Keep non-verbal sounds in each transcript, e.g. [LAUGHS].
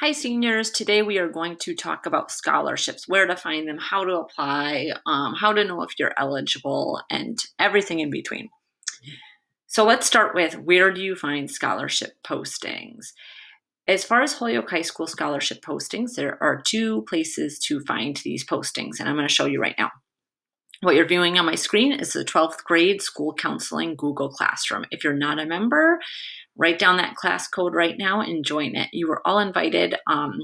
Hi, seniors. Today we are going to talk about scholarships, where to find them, how to apply, um, how to know if you're eligible, and everything in between. So let's start with where do you find scholarship postings? As far as Holyoke High School scholarship postings, there are two places to find these postings, and I'm going to show you right now. What you're viewing on my screen is the 12th grade school counseling Google Classroom. If you're not a member, write down that class code right now and join it. You were all invited um,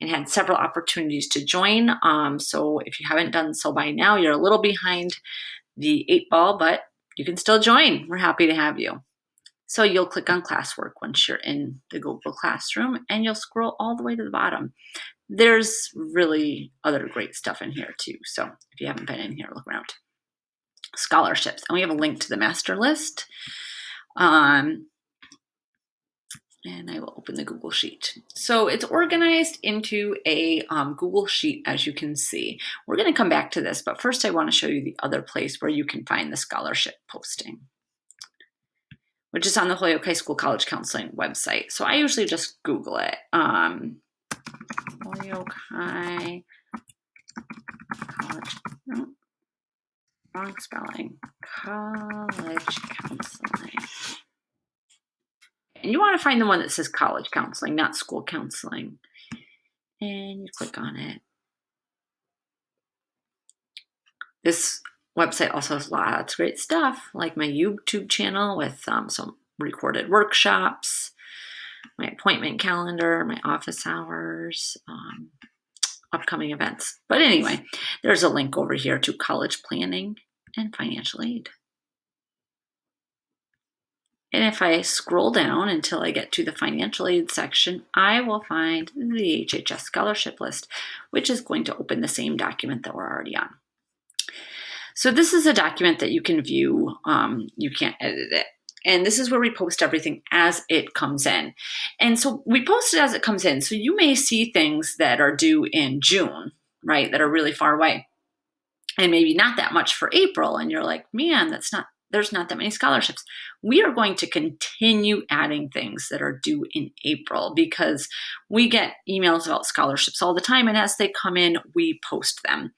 and had several opportunities to join. Um, so if you haven't done so by now, you're a little behind the eight ball, but you can still join. We're happy to have you. So you'll click on classwork once you're in the Google Classroom and you'll scroll all the way to the bottom there's really other great stuff in here too. So if you haven't been in here, look around. Scholarships. And we have a link to the master list. Um, and I will open the Google Sheet. So it's organized into a um, Google Sheet, as you can see. We're going to come back to this, but first I want to show you the other place where you can find the scholarship posting, which is on the Holyoke High School College Counseling website. So I usually just Google it. Um, Holyoke High College. No, wrong spelling. College counseling. And you want to find the one that says college counseling, not school counseling. And you click on it. This website also has lots of great stuff, like my YouTube channel with um, some recorded workshops, my appointment calendar, my office hours, um, upcoming events. But anyway, there's a link over here to college planning and financial aid. And if I scroll down until I get to the financial aid section, I will find the HHS scholarship list, which is going to open the same document that we're already on. So this is a document that you can view. Um, you can't edit it. And this is where we post everything as it comes in. And so we post it as it comes in. So you may see things that are due in June, right, that are really far away. And maybe not that much for April. And you're like, man, that's not, there's not that many scholarships. We are going to continue adding things that are due in April because we get emails about scholarships all the time. And as they come in, we post them.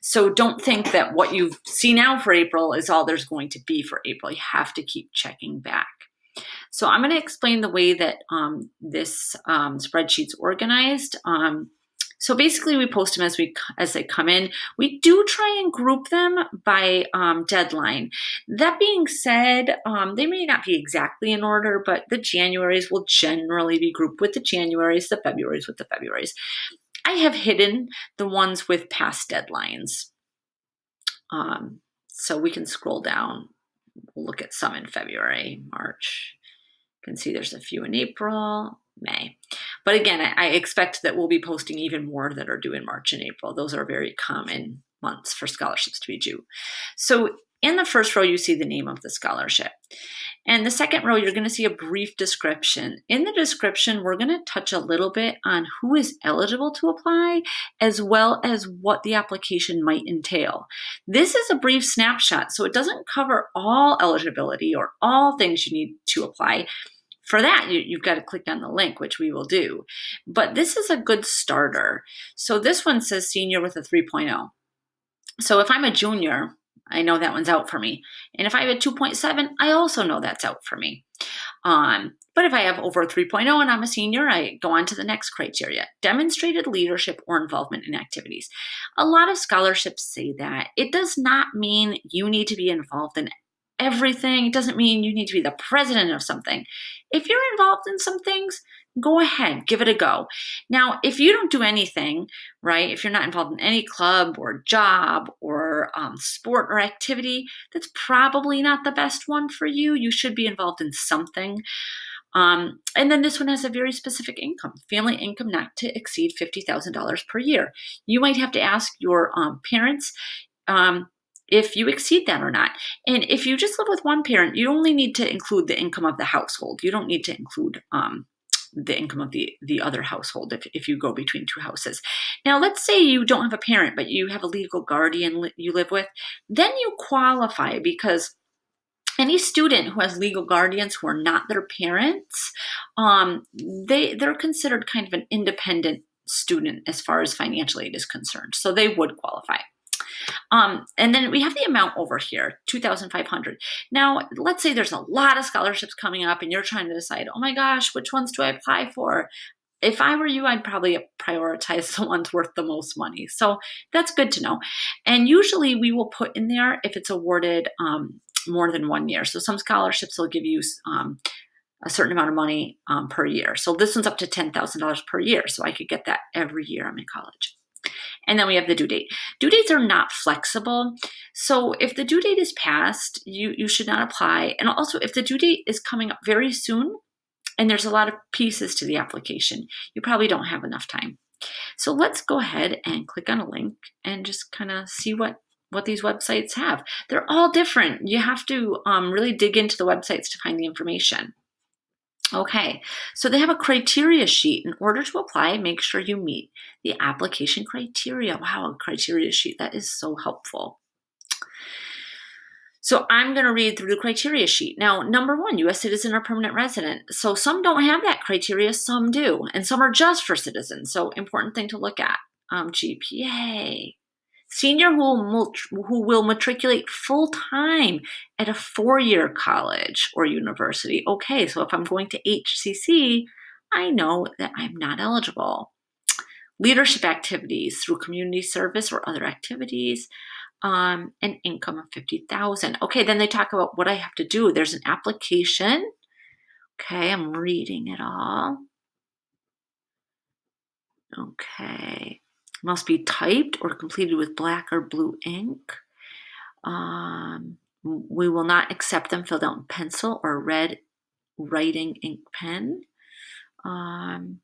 So don't think that what you see now for April is all there's going to be for April. You have to keep checking back. So I'm going to explain the way that um, this um, spreadsheet's organized. Um, so basically, we post them as we as they come in. We do try and group them by um, deadline. That being said, um, they may not be exactly in order, but the Januaries will generally be grouped with the Januaries, the Februaries with the Februaries. I have hidden the ones with past deadlines. Um, so we can scroll down. We'll look at some in February, March. You can see there's a few in April, May. But again, I, expect that we'll be posting even more that are due in March and April. Those are very common months for scholarships to be due. So in the first row, you see the name of the scholarship. And the second row, you're going to see a brief description. In the description, we're going to touch a little bit on who is eligible to apply, as well as what the application might entail. This is a brief snapshot, so it doesn't cover all eligibility or all things you need to apply. For that, you, have got to click on the link, which we will do. But this is a good starter. So this one says senior with a 3.0. So if I'm a junior, I know that one's out for me. And if I have a 2.7, I also know that's out for me. Um, but if I have over 3.0 and I'm a senior, I go on to the next criteria demonstrated leadership or involvement in activities. A lot of scholarships say that. It does not mean you need to be involved in everything, it doesn't mean you need to be the president of something. If you're involved in some things, go ahead, give it a go. Now, if you don't do anything, right, if you're not involved in any club or job or um, sport or activity, that's probably not the best one for you. You should be involved in something. Um, and then this one has a very specific income, family income not to exceed $50,000 per year. You might have to ask your um, parents um, if you exceed that or not. And if you just live with one parent, you only need to include the income of the household. You don't need to include um, the income of the the other household if, if you go between two houses now let's say you don't have a parent but you have a legal guardian li- you live with then you qualify because any student who has legal guardians who are not their parents, um, they they're considered kind of an independent student as far as financial aid is concerned, so they would qualify. Um, and then we have the amount over here, 2,500. Now, let's say there's a lot of scholarships coming up and you're trying to decide, oh my gosh, which ones do I apply for? If I were you, I'd probably prioritize [LAUGHS] the ones worth the most money. So that's good to know. And usually we will put in there if it's awarded um, more than one year. So some scholarships will give you um, a certain amount of money um, per year. So this one's up to $10,000 per year. So I could get that every year I'm in college. And then we have the due date. Due dates are not flexible. So if the due date is passed, you, you should not apply. And also, if the due date is coming up very soon and there's a lot of pieces to the application, you probably don't have enough time. So let's go ahead and click on a link and just kind of see what what these websites have. They're all different. You have to um, really dig into the websites to find the information. Okay, so they have a criteria sheet. In order to apply, make sure you meet the application criteria. Wow, a criteria sheet. That is so helpful. So I'm going to read through the criteria sheet. Now, number one, U.S. citizen or permanent resident. So some don't have that criteria, some do, and some are just for citizens. So important thing to look at. Um, GPA, Senior who will, who will matriculate full time at a four year college or university. Okay, so if I'm going to HCC, I know that I'm not eligible. Leadership activities through community service or other activities, um, an income of 50,000. Okay, then they talk about what I have to do. There's an application. Okay, I'm reading it all. Okay must be typed or completed with black or blue ink. Um, we will not accept them filled out in pencil or red writing ink pen. Um,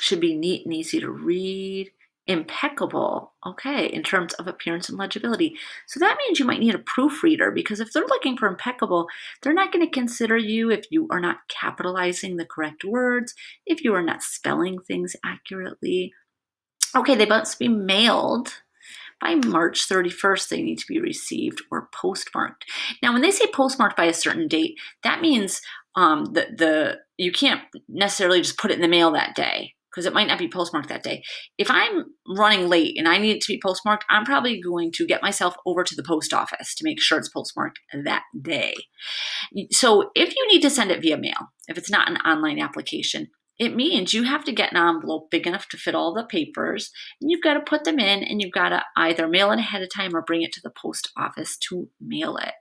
should be neat and easy to read. Impeccable, okay, in terms of appearance and legibility. So that means you might need a proofreader because if they're looking for impeccable, they're not going to consider you if you are not capitalizing the correct words, if you are not spelling things accurately, Okay, they must be mailed by March 31st. They need to be received or postmarked. Now, when they say postmarked by a certain date, that means um, the, the you can't necessarily just put it in the mail that day because it might not be postmarked that day. If I'm running late and I need it to be postmarked, I'm probably going to get myself over to the post office to make sure it's postmarked that day. So if you need to send it via mail, if it's not an online application, it means you have to get an envelope big enough to fit all the papers, and you've got to put them in, and you've got to either mail it ahead of time or bring it to the post office to mail it.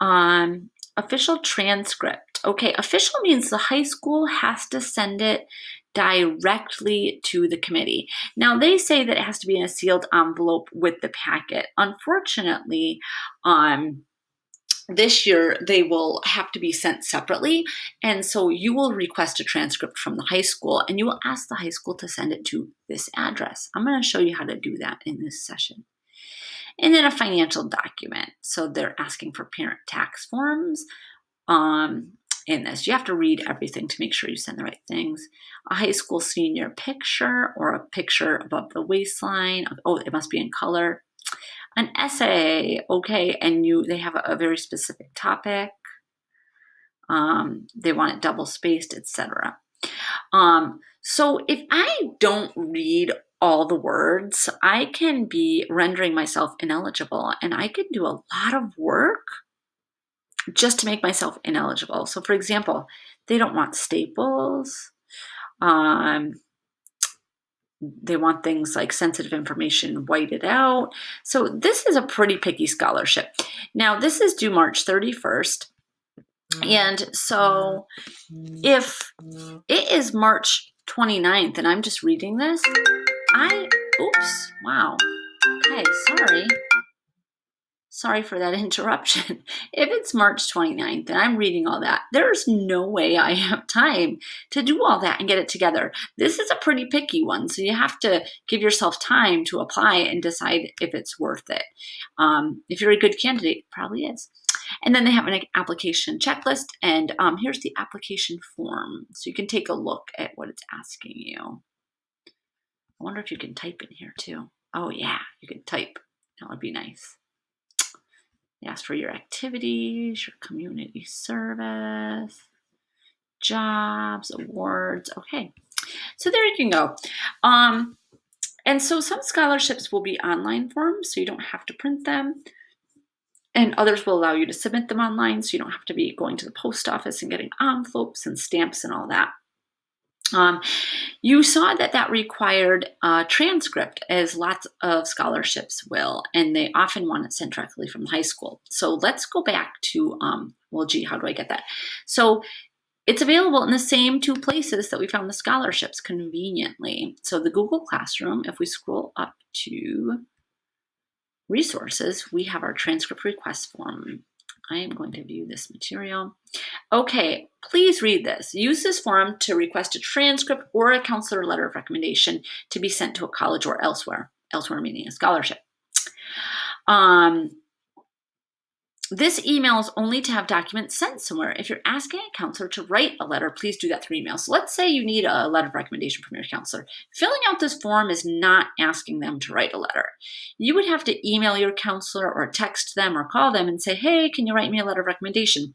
Um, official transcript. Okay, official means the high school has to send it directly to the committee. Now, they say that it has to be in a sealed envelope with the packet. Unfortunately, um, this year they will have to be sent separately. And so you will request a transcript from the high school and you will ask the high school to send it to this address. I'm going to show you how to do that in this session. And then a financial document. So they're asking for parent tax forms um, in this. You have to read everything to make sure you send the right things. A high school senior picture or a picture above the waistline. Oh it must be in color an essay, okay, and you they have a, a very specific topic. Um, they want it double spaced, etc. Um, so if I don't read all the words, I can be rendering myself ineligible, and I can do a lot of work just to make myself ineligible. So, for example, they don't want staples. Um, they want things like sensitive information whited out. So this is a pretty picky scholarship. Now, this is due March 31st. And so if it is March 29th and I'm just reading this, I, oops, wow. Okay, sorry. Sorry for that [LAUGHS] interruption. if it's March 29th and I'm reading all that, there's no way I have time to do all that and get it together. This is a pretty picky one, so you have to give yourself time to apply and decide if it's worth it. Um, if you're a good candidate, it probably is. And then they have an application checklist, and um, here's the application form. So you can take a look at what it's asking you. I wonder if you can type in here too. Oh, yeah, you can type. That would be nice. Ask for your activities, your community service, jobs, awards. Okay, so there you can go. Um, and so some scholarships will be online forms, so you don't have to print them. And others will allow you to submit them online, so you don't have to be going to the post office and getting envelopes and stamps and all that. Um, you saw that that required a transcript, as lots of scholarships will, and they often want it sent directly from high school. So let's go back to, um, well, gee, how do I get that? So it's available in the same two places that we found the scholarships conveniently. So the Google Classroom, if we scroll up to resources, we have our transcript request form. I am going to view this material. Okay, please read this. Use this form to request a transcript or a counselor letter of recommendation to be sent to a college or elsewhere, elsewhere meaning a scholarship. Um, this email is only to have documents sent somewhere. If you're asking a counselor to write a letter, please do that through email. So let's say you need a letter of recommendation from your counselor. Filling out this form is not asking them to write a letter. You would have to email your counselor or text them or call them and say, hey, can you write me a letter of recommendation?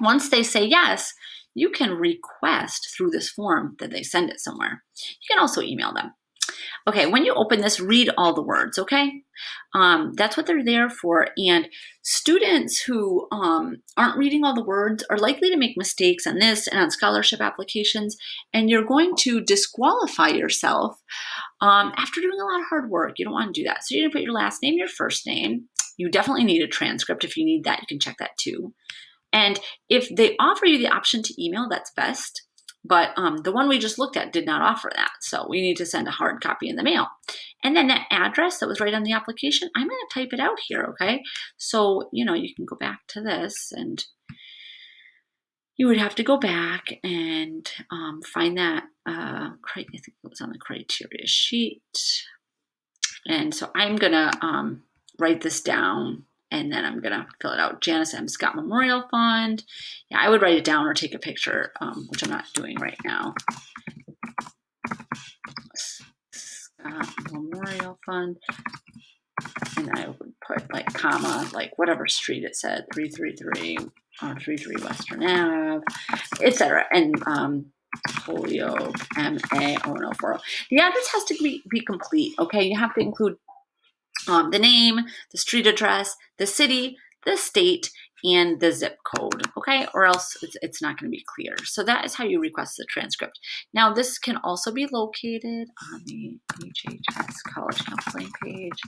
Once they say yes, you can request through this form that they send it somewhere. You can also email them. Okay, when you open this, read all the words, okay? Um, that's what they're there for. And students who um, aren't reading all the words are likely to make mistakes on this and on scholarship applications, and you're going to disqualify yourself um, after doing a lot of hard work. You don't want to do that. So you're going to put your last name, your first name. You definitely need a transcript. If you need that, you can check that too. And if they offer you the option to email, that's best. But um, the one we just looked at did not offer that. So we need to send a hard copy in the mail. And then that address that was right on the application, I'm going to type it out here, okay? So, you know, you can go back to this and you would have to go back and um, find that, uh, I think it was on the criteria sheet. And so I'm going to um, write this down and then I'm gonna fill it out. Janice M. Scott Memorial Fund. Yeah, I would write it down or take a picture, um, which I'm not doing right now. Scott Memorial Fund. And I would put like comma, like whatever street it said, 333 or 33 Western Ave, etc. And um, Holyoke, MA 01040. The address has to be, be complete, okay? You have to include um, the name, the street address, the city, the state, and the zip code, okay? Or else it's, it's not going to be clear. So that is how you request the transcript. Now, this can also be located on the HHS College Counseling page.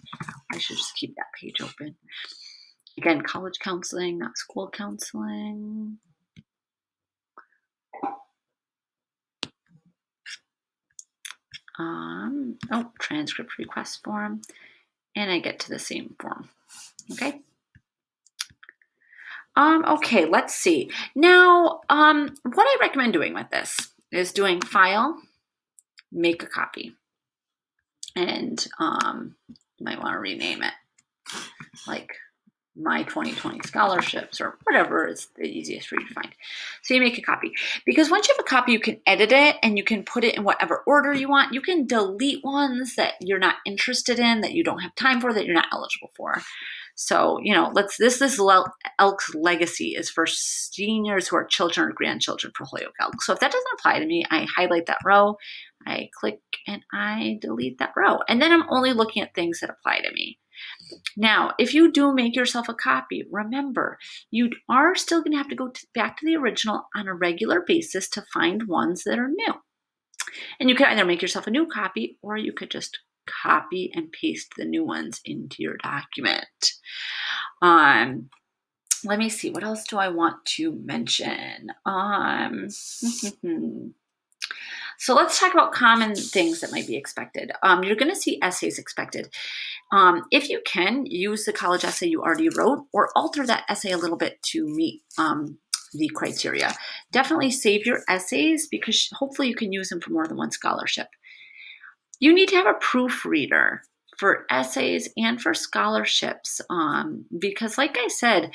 I should just keep that page open. Again, college counseling, not school counseling. Um, oh, transcript request form and I get to the same form. Okay. Um, okay, let's see. Now, um, what I recommend doing with this is doing file, make a copy. And um, you might want to rename it like my 2020 scholarships or whatever is the easiest for you to find. So you make a copy. Because once you have a copy, you can edit it and you can put it in whatever order you want. You can delete ones that you're not interested in, that you don't have time for, that you're not eligible for. So, you know, let's this this Elks legacy is for seniors who are children or grandchildren for Holyoke Elk. So if that doesn't apply to me, I highlight that row, I click and I delete that row. And then I'm only looking at things that apply to me. Now, if you do make yourself a copy, remember, you are still going to have to go to, back to the original on a regular basis to find ones that are new. And you can either make yourself a new copy or you could just copy and paste the new ones into your document. Um, let me see, what else do I want to mention? Um, [LAUGHS] So let's talk about common things that might be expected. Um, you're going to see essays expected. Um, if you can, use the college essay you already wrote or alter that essay a little bit to meet um, the criteria. Definitely save your essays because hopefully you can use them for more than one scholarship. You need to have a proofreader for essays and for scholarships um, because, like I said,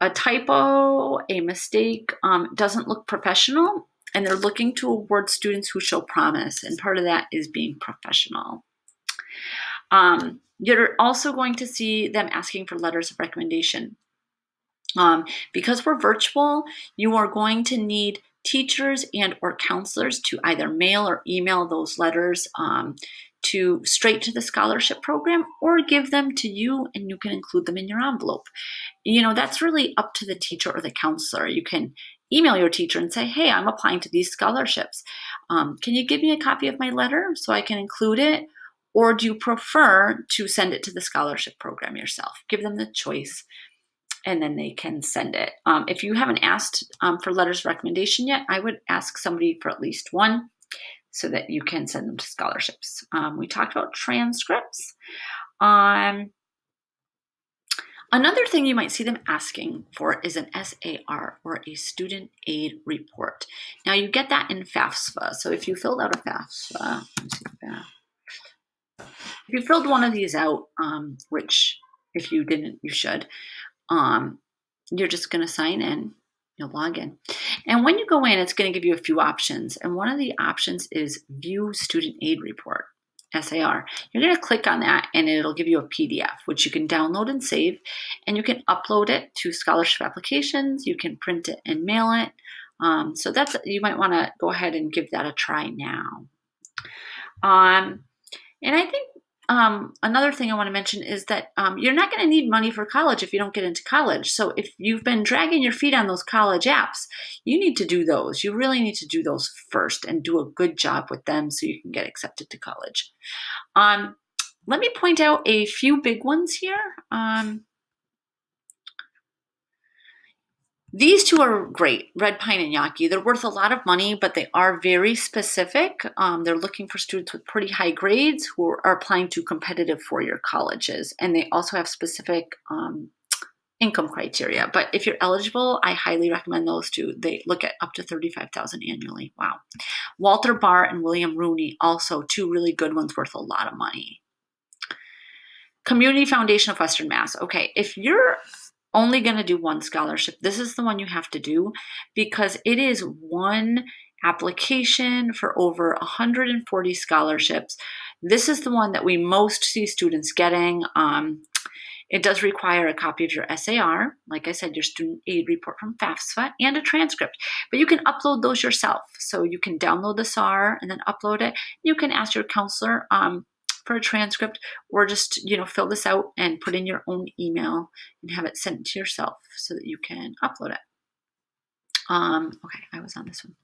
a typo, a mistake um, doesn't look professional and they're looking to award students who show promise, and part of that is being professional. Um, you're also going to see them asking for letters of recommendation. Um, because we're virtual, you are going to need teachers and or counselors to either mail or email those letters um, to straight to the scholarship program or give them to you and you can include them in your envelope. You know, that's really up to the teacher or the counselor. You can email your teacher and say, hey, I'm applying to these scholarships. Um, can you give me a copy of my letter so I can include it? Or do you prefer to send it to the scholarship program yourself? Give them the choice and then they can send it. Um, if you haven't asked um, for letters of recommendation yet, I would ask somebody for at least one so that you can send them to scholarships. Um, we talked about transcripts. Um, another thing you might see them asking for is an SAR or a student aid report. Now you get that in FAFSA. So if you filled out a FAFSA, if you filled one of these out, um, which if you didn't, you should, um, you're just going to sign in you'll log in. And when you go in, it's going to give you a few options. And one of the options is View Student Aid Report, SAR. You're going to click on that and it'll give you a PDF, which you can download and save. And you can upload it to scholarship applications. You can print it and mail it. Um, so that's you might want to go ahead and give that a try now. Um, and I think um, another thing I want to mention is that um, you're not going to need money for college if you don't get into college. So if you've been dragging your feet on those college apps, you need to do those. You really need to do those first and do a good job with them so you can get accepted to college. Um, let me point out a few big ones here. Um, These two are great, Red Pine and Yaki. They're worth a lot of money, but they are very specific. Um, they're looking for students with pretty high grades who are applying to competitive four-year colleges, and they also have specific um, income criteria. But if you're eligible, I highly recommend those two. They look at up to 35000 annually. Wow. Walter Bahr and William Rooney, also two really good ones worth a lot of money. Community Foundation of Western Mass. Okay, if you're only going to do one scholarship, this is the one you have to do because it is one application for over 140 scholarships. This is the one that we most see students getting. Um, it does require a copy of your SAR, like I said, your student aid report from FAFSA, and a transcript. But you can upload those yourself. So you can download the SAR and then upload it. You can ask your counselor um, for a transcript or just, you know, fill this out and put in your own email and have it sent to yourself so that you can upload it. Um, okay, I was on this one.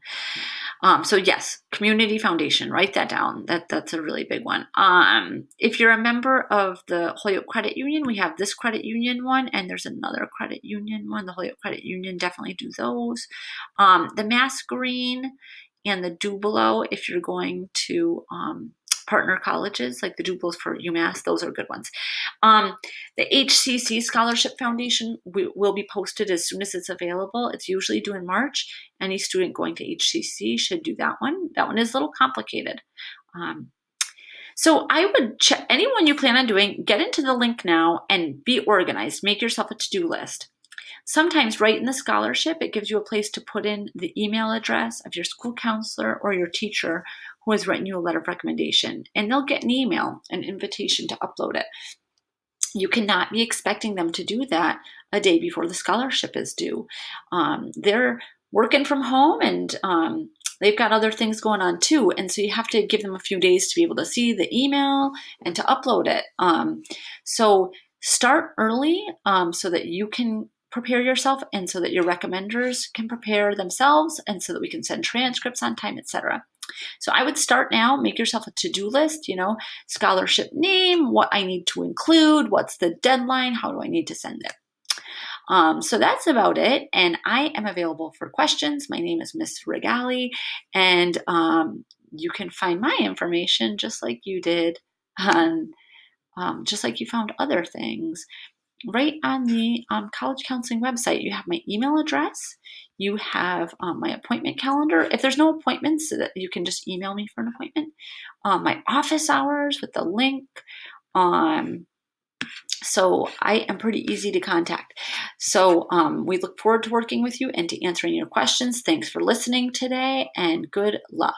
Um, so yes, Community Foundation, write that down. That that's a really big one. Um, if you're a member of the Holyoke Credit Union, we have this credit union one, and there's another credit union one. The Holyoke Credit Union definitely do those. Um, the Mass Green and the Dubelo, if you're going to um, partner colleges, like the Dubelos for UMass. Those are good ones. Um, the HCC Scholarship Foundation will be posted as soon as it's available. It's usually due in March. Any student going to HCC should do that one. That one is a little complicated. Um, so I would check anyone you plan on doing, get into the link now and be organized. Make yourself a to-do list. Sometimes right in the scholarship, it gives you a place to put in the email address of your school counselor or your teacher who has written you a letter of recommendation, and they'll get an email, an invitation to upload it. You cannot be expecting them to do that a day before the scholarship is due. Um, they're working from home and um, they've got other things going on too. And so you have to give them a few days to be able to see the email and to upload it. Um, so start early um, so that you can prepare yourself and so that your recommenders can prepare themselves and so that we can send transcripts on time, etc. So I would start now, make yourself a to-do list, you know, scholarship name, what I need to include, what's the deadline, how do I need to send it. Um, so that's about it. And I am available for questions. My name is Miss Rigali, and um, you can find my information just like you did on, um, just like you found other things right on the um, college counseling website, you have my email address, you have um, my appointment calendar. If there's no appointments, so you can just email me for an appointment. Um, my office hours with the link. Um, so I am pretty easy to contact. So um, we look forward to working with you and to answering your questions. Thanks for listening today and good luck.